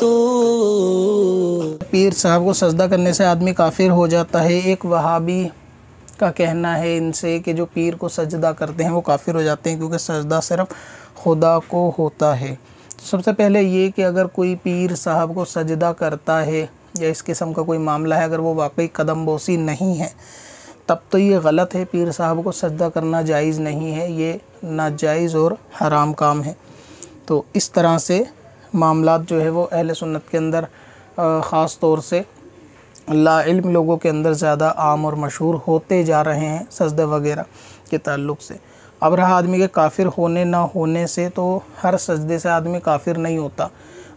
तो। पीर साहब को सजदा करने से आदमी काफिर हो जाता है। एक वहाबी का कहना है इनसे कि जो पीर को सजदा करते हैं, वो काफिर हो जाते हैं क्योंकि सजदा सिर्फ़ खुदा को होता है। सबसे पहले ये कि अगर कोई पीर साहब को सजदा करता है या इस किस्म का कोई मामला है, अगर वो वाकई कदम बोसी नहीं है, तब तो ये गलत है। पीर साहब को सजदा करना जायज़ नहीं है, ये नाजायज़ और हराम काम है। तो इस तरह से मामला जो है वो अहल सुन्नत के अंदर ख़ास तौर से लाइल्म लोगों के अंदर ज़्यादा आम और मशहूर होते जा रहे हैं सजदे वगैरह के ताल्लुक़ से। अब रहा आदमी के काफिर होने ना होने से तो हर सजदे से आदमी काफिर नहीं होता।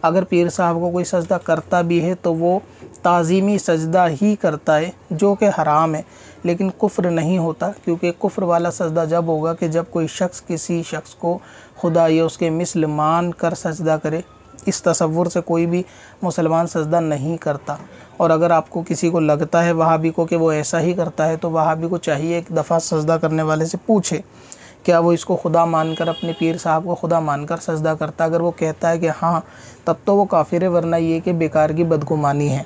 अगर पीर साहब को कोई सजदा करता भी है तो वो ताज़ीमी सजदा ही करता है, जो कि हराम है। लेकिन कुफ्र नहीं होता, क्योंकि कुफ्र वाला सजदा जब होगा कि जब कोई शख्स किसी शख्स को खुदा या उसके मिसल मान कर सजदा करे, इस तस्वुर से कोई भी मुसलमान सजदा नहीं करता। और अगर आपको किसी को लगता है वहाबी को कि वो ऐसा ही करता है तो वहाबी को चाहिए एक दफ़ा सजदा करने वाले से पूछे। क्या वो इसको खुदा मानकर, अपने पीर साहब को खुदा मानकर सजदा करता? अगर वो कहता है कि हाँ तब तो वो काफिर है, वरना ये कि बेकार की बदगुमानी है।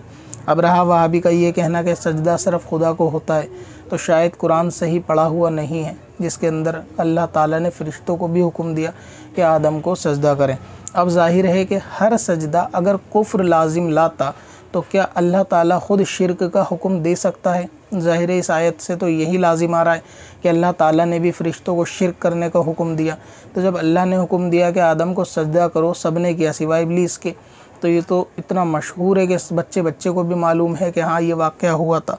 अब रहा वहाबी का ये कहना कि सजदा सिर्फ़ खुदा को होता है तो शायद कुरान सही पढ़ा हुआ नहीं है, जिसके अंदर अल्लाह ताला ने फ़रिश्तों को भी हुक्म दिया कि आदम को सजदा करें। अब ज़ाहिर है कि हर सजदा अगर कुफ्र लाजिम लाता तो क्या अल्लाह ताला ख़ुद शिरक का हुक्म दे सकता है? ज़ाहिर इस आयत से तो यही लाजिम आ रहा है कि अल्लाह ताला ने भी फ़रिश्तों को शिरक करने का हुक्म दिया। तो जब अल्लाह ने हुक्म दिया कि आदम को सजदा करो, सबने किया सिवाय इबलीस के तो ये तो इतना मशहूर है कि बच्चे बच्चे को भी मालूम है कि हाँ ये वाक़ हुआ था।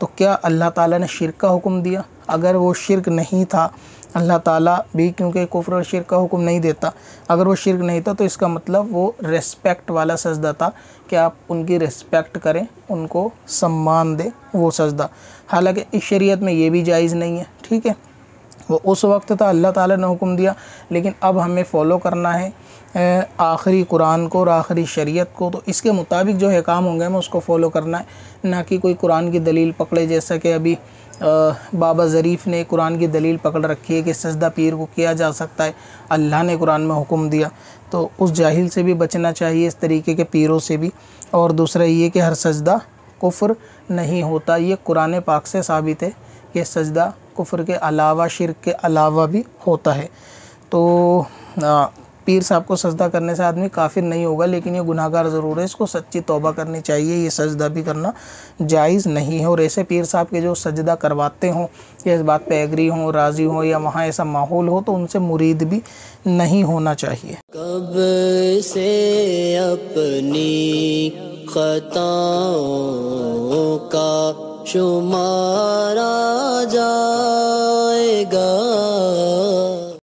तो क्या अल्लाह ताला ने शिरक का हुक्म दिया? अगर वो शिरक नहीं था, अल्लाह ताला भी क्योंकि कुफर और शिरक का हुक्म नहीं देता, अगर वो शिरक नहीं था तो इसका मतलब वो रेस्पेक्ट वाला सजदा था कि आप उनकी रेस्पेक्ट करें, उनको सम्मान दें, वो सजदा। हालाँकि इस शरीयत में ये भी जायज़ नहीं है, ठीक है? वो उस वक्त था, अल्लाह ताला ने हुक्म दिया, लेकिन अब हमें फ़ॉलो करना है। आखिरी कुरान को और आखिरी शरीयत को। तो इसके मुताबिक जो है काम होंगे हमें उसको फ़ॉलो करना है। ना कि कोई कुरान की दलील पकड़े जैसा कि अभी आ, बाबा ज़रीफ़ ने कुरान की दलील पकड़ रखी है कि सजदा पीर को किया जा सकता है। अल्लाह ने कुरान में हुक्म दिया। तो उस जाहिल से भी बचना चाहिए इस तरीके के पीरों से भी। और दूसरा ये कि हर सजदा कुफ्र नहीं होता। ये कुरान पाक से साबित है कि सजदा कुफ्र के अलावा शिर के अलावा भी होता है। तो पीर साहब को सजदा करने से आदमी काफिर नहीं होगा, लेकिन ये गुनाहगार ज़रूर है। इसको सच्ची तौबा करनी चाहिए, ये सजदा भी करना जायज़ नहीं है। और ऐसे पीर साहब के जो सजदा करवाते हों, या इस बात पे एग्री हों, राज़ी हों, या वहाँ ऐसा माहौल हो तो उनसे मुरीद भी नहीं होना चाहिए। कब से अपनी खताओं का शुमारा जाएगा?